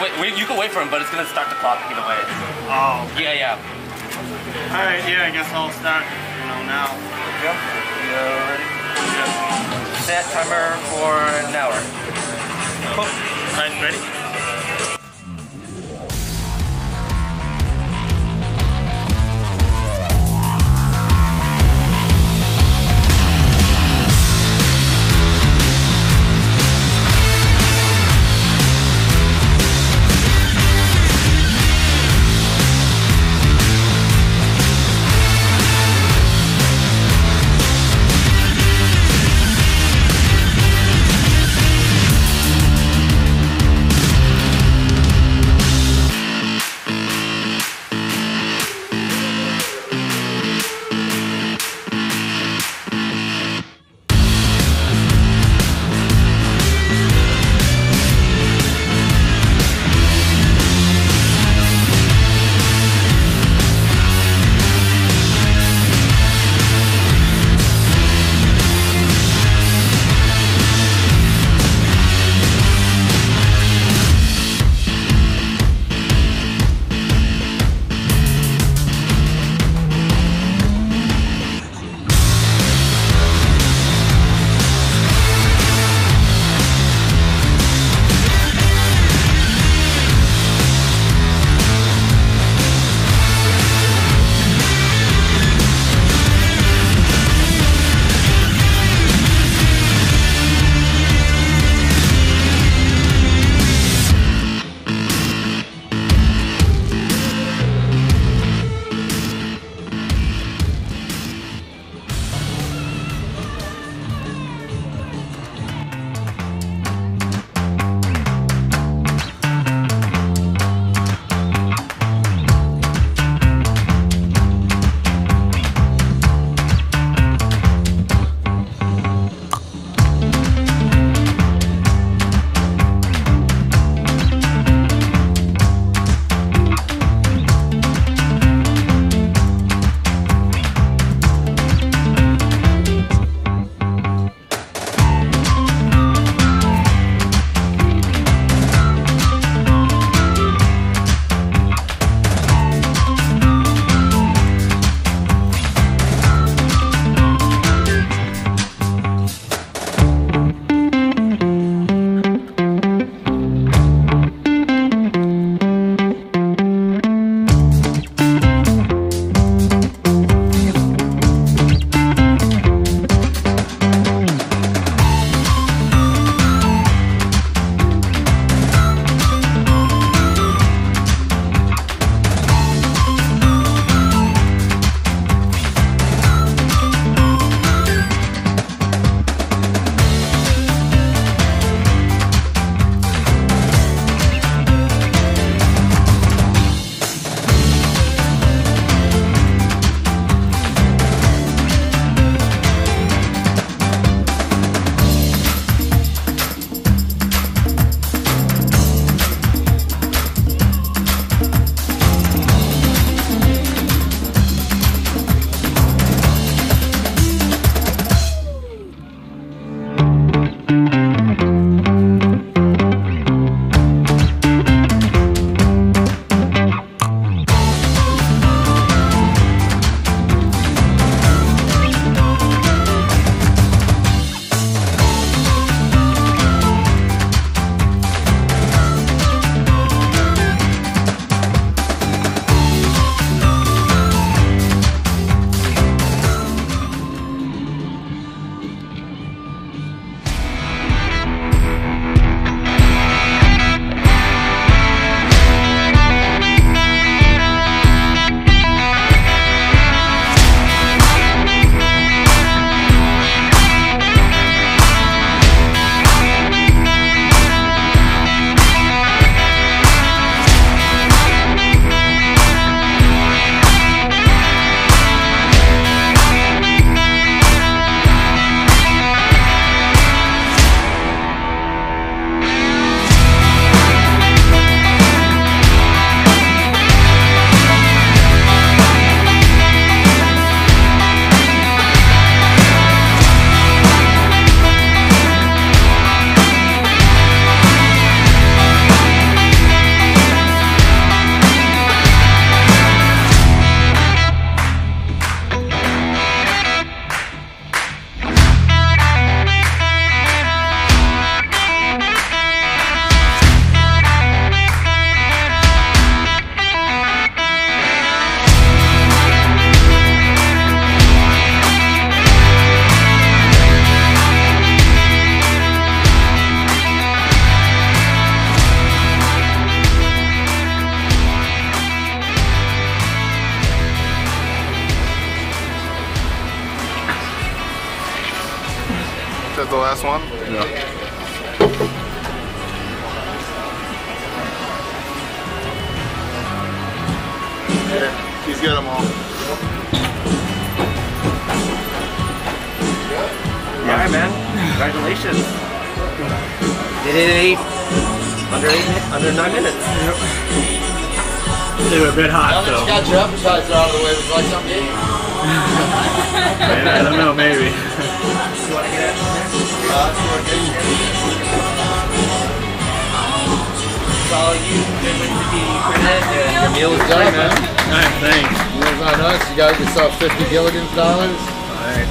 can wait. wait- You can wait for him, but it's gonna start the clock either way. Oh. Yeah, yeah. All right. Yeah. I guess I'll start. You know now. Yep. You ready? Yeah. Set timer for an hour. Cool. All right. Ready? Last one? Yeah. Yeah, he's got them all. Yeah, man. Congratulations. Did it in eight, under eight, mi- under nine minutes. They were a bit hot though. you got your appetizer out of the way, would you like something to eat? Man, I don't know, maybe. So you good with the Burnett and your meal is Done, done, man. Alright, thanks. Meals on us. You got yourself 50 Gilligan's dollars. Alright.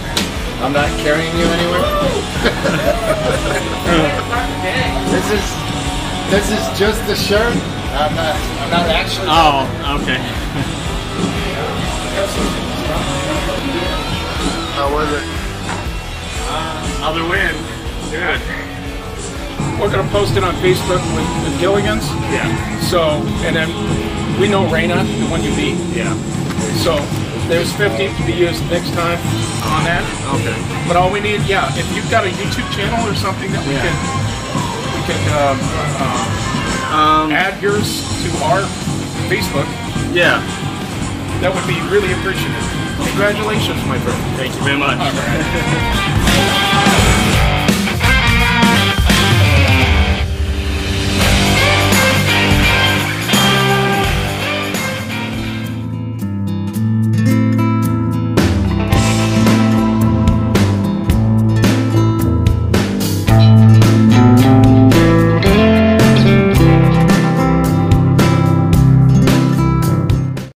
I'm not carrying you anywhere. this is this is just the shirt. I'm not I'm not actually. Oh, okay. How was it? Other win. Good. We're gonna post it on Facebook with, with Gilligan's. Yeah. So, and then we know Raina, the one you beat. Yeah. So there's 50 to be used next time on that. Okay. But all we need, yeah, if you've got a YouTube channel or something that we Yeah. can we can um, uh, Um, add yours to our Facebook, yeah. that would be really appreciated. Congratulations, my friend. Thank you very much.